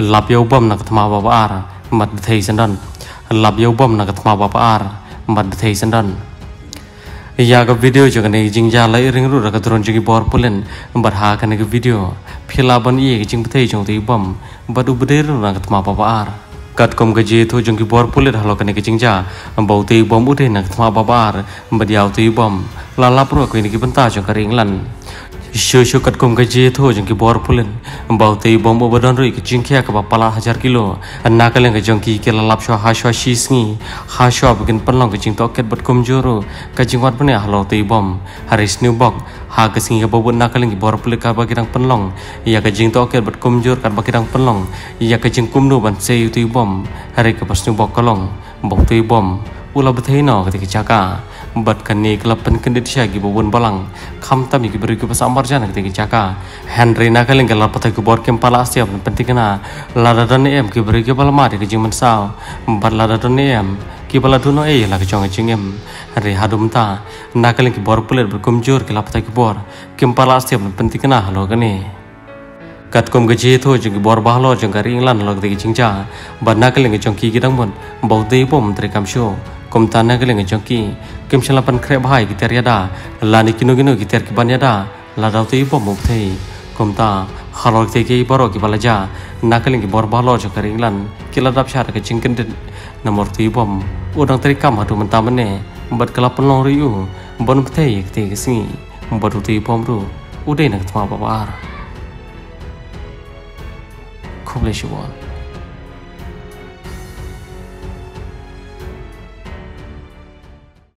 లభ్యోపం నగతమా వవార మద్దతేసండన్ లభ్యోపం నగతమా వవార మద్దతేసండన్ yaga video jogane jingja lai ring ru raga dron jigi bor pulen bar ha kan ge video phila ban ye jing bthei jong te bom badu bde ru rang thma pa ar kat kom ge je tho jong gi bor pulen halo kan ge jingja bau te bom ude nang thma ba ar badiau te bom la la pro ko ni gi ban ta jong ka ring lan Syo syo kat kom gaji tho jeng ki bor pulen bau tei bom bo badan roi ki jing kya ka pala hajar kilo anna kaleng ka jong ki ke lalap sho ha sho shi sngi ha sho bikin penlong ka jing to ket bat kom joro ka jing wat bane halo tei bom haris new bok ha ka sngi ka bo na kaleng ki bor pulen ka ba kirang penlong ya ka jing to ket bat kom jor ka ba kirang penlong ya ka jing kum no ban sei tei bom hari ka pas new bok kalong bau tei bom ula bethei no ka ki chaka bat kan ni kelap pen kendit syagi bobon balang. Kam tami ki beri ke pasar marjan ki tegi caka Henry na kaleng kelap patai ke bor kem pala asia kena. Lada dan em ki beri ke pala mari ke jiman sao. Bat lada dan em ki pala duno e la ke chong ching em. Henry hadum ta. Na kaleng ki bor pulet berkumjur kelap patai ke bor kem pala asia penting kena halo kene kat kom gaji tho bor bahlo jeng kari inglan lo tegi cingca bat na kaleng ke chong ki gidang bon bau dei show kom tana geleng jongki kem shala pan kre bhai ki ter yada la ni kino kino ki ter yada la ipo kom ta baro ki balaja na keleng ki bor balo jo karing lan dap den namor te ipo udang teri kam hatu menta mene bat kala long riu bon thei ek te ki singi bat te ipo nak babar